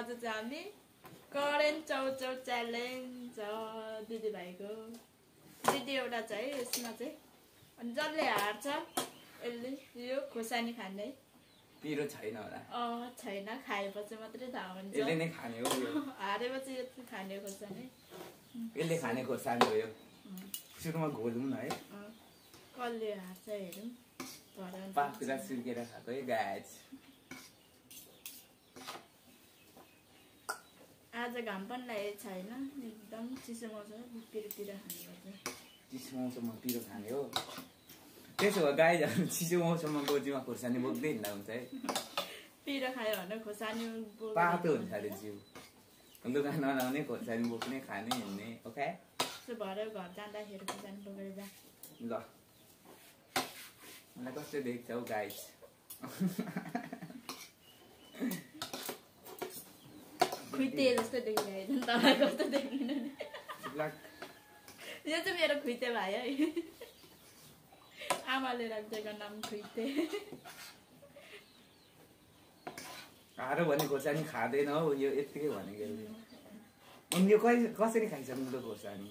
आज चाहिँ हामी करेन्ट चौचौ च्यालेन्ज दिदीभाइको दिदी एउटा चाहिँ यसमा चाहिँ अनि जसले हार्छ यसले यो खोर्सानी खाने पिरो छैन होला अँ छैन खाएपछि मात्रै थाहा यसले हुन्छ नै खाने हो हारेपछि यति खाने खोर्सानी यसले खाने खोर्सानी हो यो सुरुमा घोलौँ न है कसले हार्छ हेरौँ भरे पाखुरा सुर्केर खाएको है गाछ आज घाम पनि लागेको छैन एकदम चिसो मौसम पिरतिर चिसो मौसममा पिरो खाने हो त्यसो भए गाई झन् चिसो मौसममा गोजीमा खोर्सानी बोक्दै हिँड्दा हुन्छ है पिरो खायो भने खोर्सानी पातो हुन्छ अरे जिउ लुगा नलाउने खोर्सानी बोक्ने खाने हिँड्ने ओके त्यसो भरे घर जाँदाखेरि खोर्सानी बोकेर जा ल मलाई कस्तो देख्छ हौ गाइस खुइते जस्तो देखिरहेको छ तपाईँ कस्तो देखिनु यो चाहिँ मेरो खुइते भाइ है आमाले राखिदिएको नाम खुइते खाएर भने खोर्सानी खाँदैन हौ यो यत्तिकै भनेको। अनि यो कै कसरी खाइसक्नु त खोर्सानी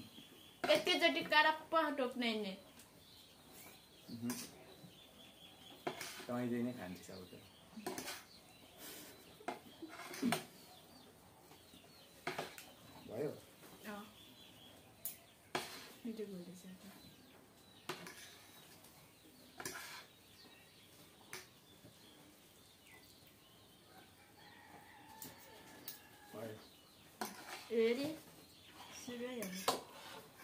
एकैचोटि कराप्प टोक्ने नि तैँले नै खान्छ अब त भयो अँ मिठो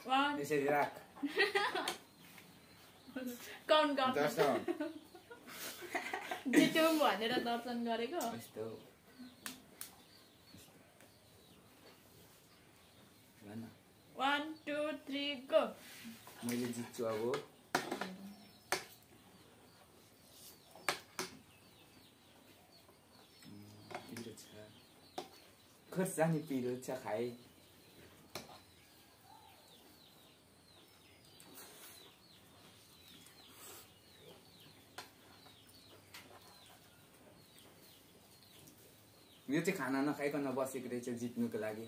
वान यसरी राख काउन्ट जित्यौँ भनेर दर्शन गरेको यस्तो भन वान टू थ्री गो मैले जित्छु अब। खोर्सानी पिरो छ खाए। यो चाहिँ खाना नखाइकन बसेको रहेछ जित्नुको लागि।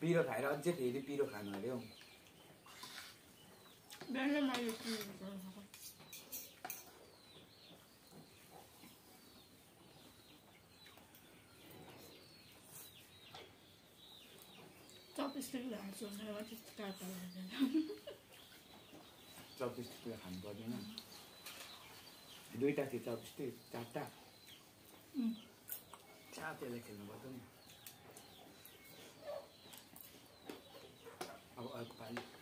पिरो खाएर अझै फेरि पिरो खानु अरे हौ चपस्टिकले खानु पर्दैन दुईवटा थियो चपस्टिक चारवटा उम्. चारवटाले खेल्नु पर्दैन अब अर्को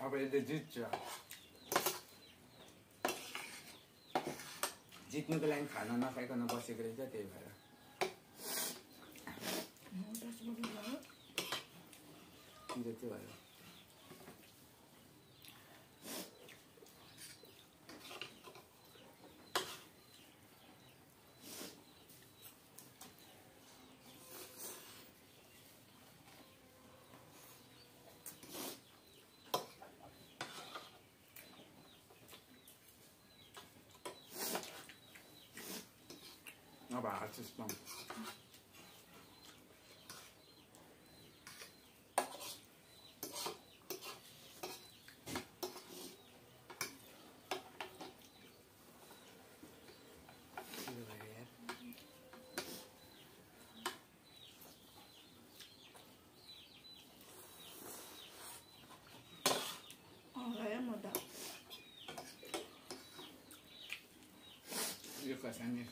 अब यसले जित्छ जित्नुको लागि खाना नखाइकन बसेको रहेछ त्यही भएर चाहिँ भयो अब हार्छस् पाउँ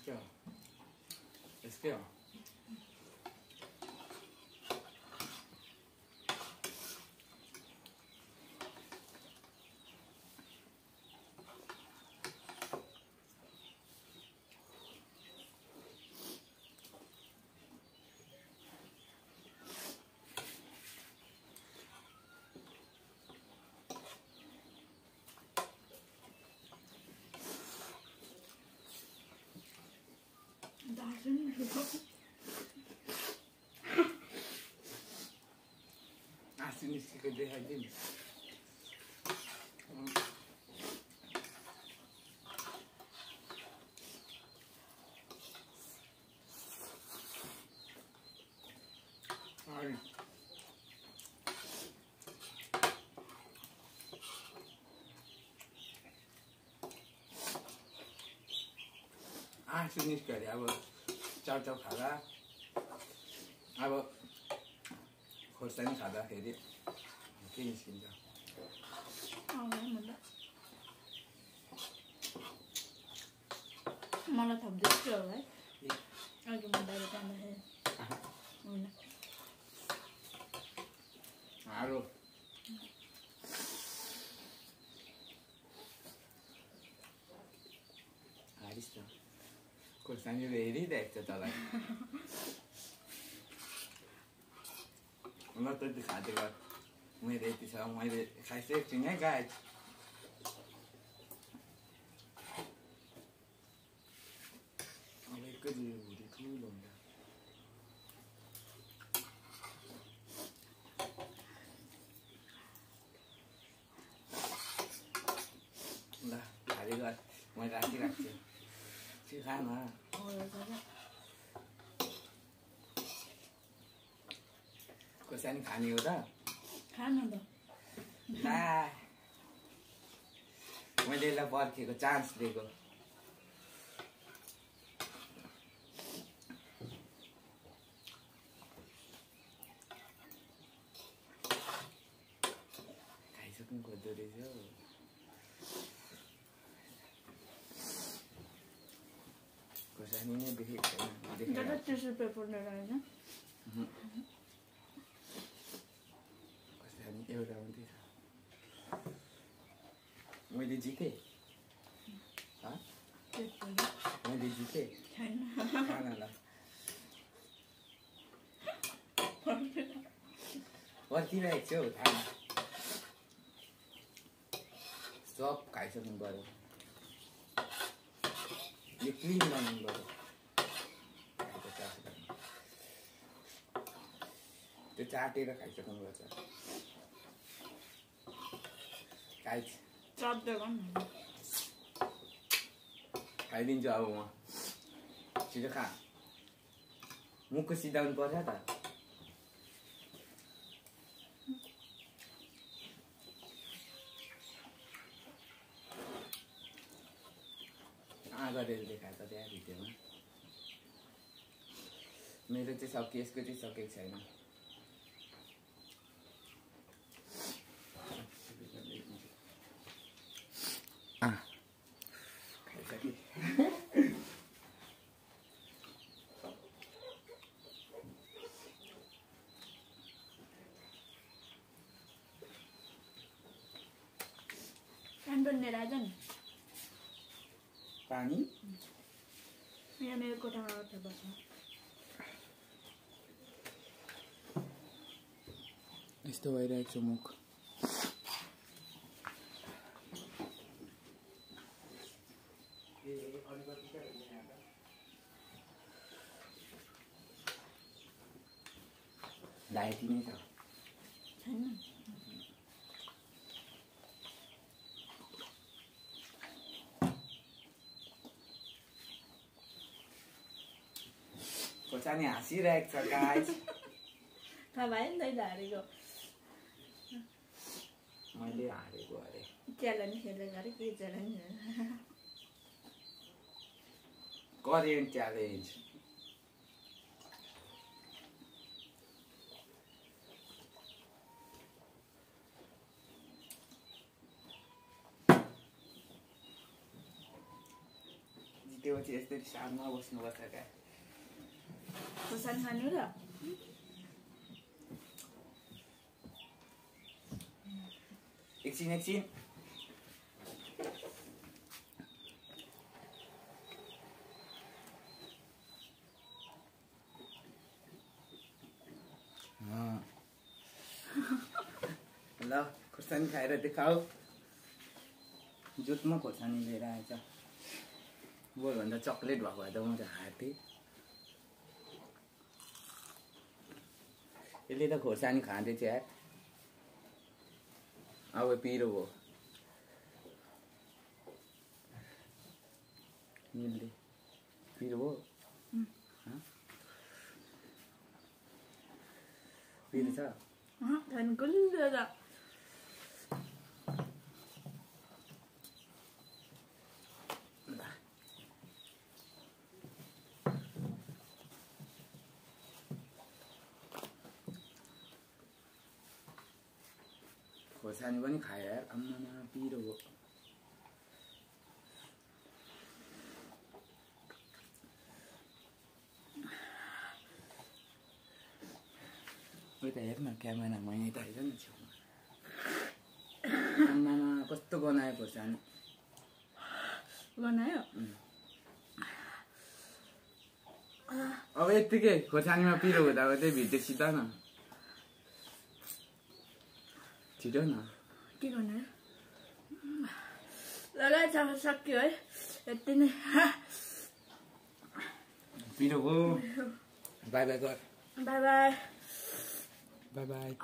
पिरो भयो यार अँ गयो म त यो खोर्सानी यस्तै हो यस्तै हो दार्जिलिङ आँसु निस्केको देखाइदिउँ अनि आँसु निस्क्यो अरे अब चाउचाउ खाँदा अब खोर्सानी खाँदाखेरि के निस्किन्छ? मलाई थप्दैछु होला है। अघि म बाहिर जाँदाखेरि। खोर्सानीले हेरिरहेको छ तँलाई ल त्यति खाँदै गर मैले यति छ मैले खाइसकेको छु है हुन्छ ल खाँदै गर मैले राखिराख्छु त्यो खा न अरू जग्गा खोर्सानी खाने हो त खानु त मैले यसलाई पर्खेको चान्स दिएको खाइसक्नु खोज्दो रहेछ हौ। खोर्सानी नै देखेको छैन खोर्सानी एउटा मात्रै छ। मैले जितेँ। मैले जितेँ। पर्खिरहेको छु हौ सब खाइसक्नु पऱ्यो। यो क्लिन बनाउनु पऱ्यो। त्यो चाटेर खाइसक्नुपर्छ खाइ चप्दै गर्नु खाइदिन्छु अब म। छिटो खा। मुखको सिधाउनु पर्छ त। गरेर? देखाएको छ त्यहाँ भिडियोमा मेरो चाहिँ सकियो यसको चाहिँ सकेको छैन। क्यान्टोन लिएर आइज नि। पानी? यहाँ मेरो कोठामा आउँछ बस्नु यस्तो भइरहेको छ मुख डायटी नै छ छैन खोर्सानी हाँसिरहेको छ गाइस थाहा भयो नि तैँले हारेको मैले हारेको अरे च्यालेन्ज खेलेको अरे के च्यालेन्ज करेन्ट च्यालेन्ज त्यो चाहिँ यस्तै साथमा बस्नुपर्छ क्या खोर्सानी खानु र एकछिन एकछिन। ल खोर्सानी खाएर देखाऊ जुटमा खोर्सानी लिएर आएछ बरुभन्दा चक्लेट भएको भए त म त खार्थेँ यसले त खोर्सानी खाँदैछ यार अब पिरो भयो मिल्दै पिरो भयो उम्. हँ? पिरो छ झन् गुल्लो खोर्सानी पनि खायो यार आम्मामा पिरो भयो उता हेर न क्यामेरा मैले त हेर न छेउमा। आम्मामा कस्तो बनायो खोर्सानी बनायो? अब यत्तिकै खोर्सानीमा पिरो हुँदा चाहिँ भिडियो सिधा न। छिटो न के गर्नु लगाइ सक्यो है यति नै पिरो भयो बाई बाई गर बाई बाई बाई बाई